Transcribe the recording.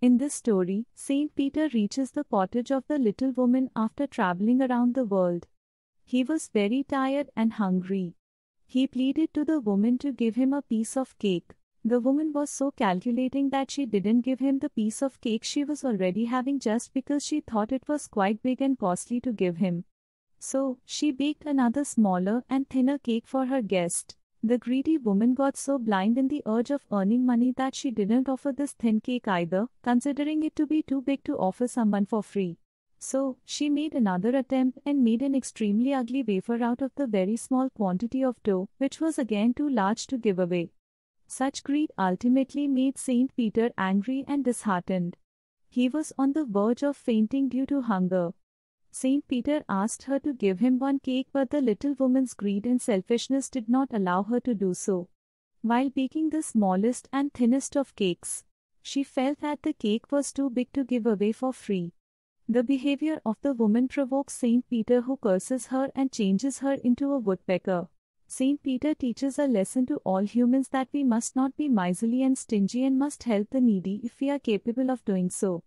In this story, Saint Peter reaches the cottage of the little woman after traveling around the world. He was very tired and hungry. He pleaded to the woman to give him a piece of cake. The woman was so calculating that she didn't give him the piece of cake she was already having just because she thought it was quite big and costly to give him. So, she baked another smaller and thinner cake for her guest. The greedy woman got so blind in the urge of earning money that she didn't offer this thin cake either, considering it to be too big to offer someone for free. So, she made another attempt and made an extremely ugly wafer out of the very small quantity of dough, which was again too large to give away. Such greed ultimately made Saint Peter angry and disheartened. He was on the verge of fainting due to hunger. Saint Peter asked her to give him one cake, but the little woman's greed and selfishness did not allow her to do so. While baking the smallest and thinnest of cakes, she felt that the cake was too big to give away for free. The behavior of the woman provokes Saint Peter, who curses her and changes her into a woodpecker. Saint Peter teaches a lesson to all humans that we must not be miserly and stingy and must help the needy if we are capable of doing so.